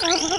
you